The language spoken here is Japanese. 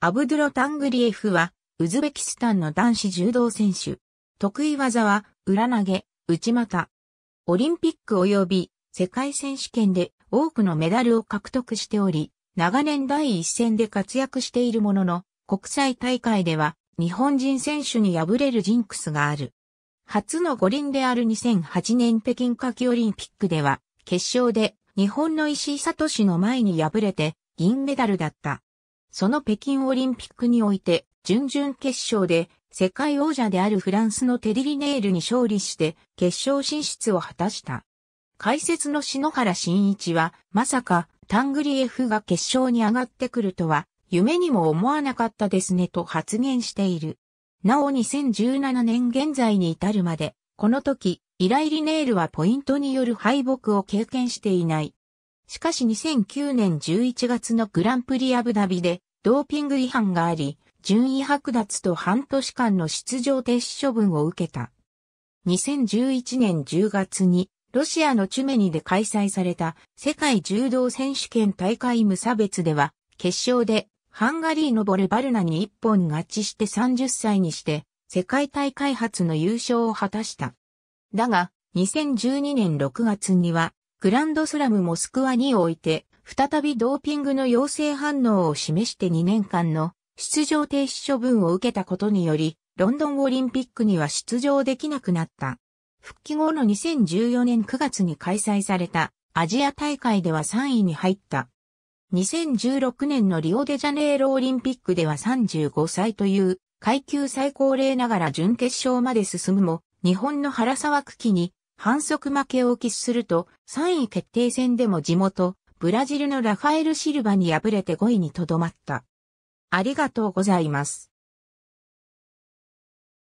アブドゥロ・タングリエフは、ウズベキスタンの男子柔道選手。得意技は、裏投げ、内股。オリンピック及び世界選手権で多くのメダルを獲得しており、長年第一線で活躍しているものの、国際大会では日本人選手に敗れるジンクスがある。初の五輪である2008年北京夏季オリンピックでは、決勝で日本の石井聡の前に敗れて銀メダルだった。その北京オリンピックにおいて、準々決勝で世界王者であるフランスのテディリネールに勝利して決勝進出を果たした。解説の篠原慎一は、まさかタングリエフが決勝に上がってくるとは、夢にも思わなかったですねと発言している。なお2017年現在に至るまで、この時、イライリネールはポイントによる敗北を経験していない。しかし2009年11月のグランプリアブダビでドーピング違反があり、順位剥奪と半年間の出場停止処分を受けた。2011年10月にロシアのチュメニで開催された世界柔道選手権大会無差別では決勝でハンガリーのボルバルナに一本勝ちして30歳にして世界大会初の優勝を果たした。だが2012年6月にはグランドスラムモスクワにおいて再びドーピングの陽性反応を示して2年間の出場停止処分を受けたことにより、ロンドンオリンピックには出場できなくなった。復帰後の2014年9月に開催されたアジア大会では3位に入った。2016年のリオデジャネイロオリンピックでは35歳という階級最高齢ながら準決勝まで進むも、日本の原沢久喜に反則負けを喫すると3位決定戦でも地元、ブラジルのラファエル・シルバに敗れて5位にとどまった。ありがとうございます。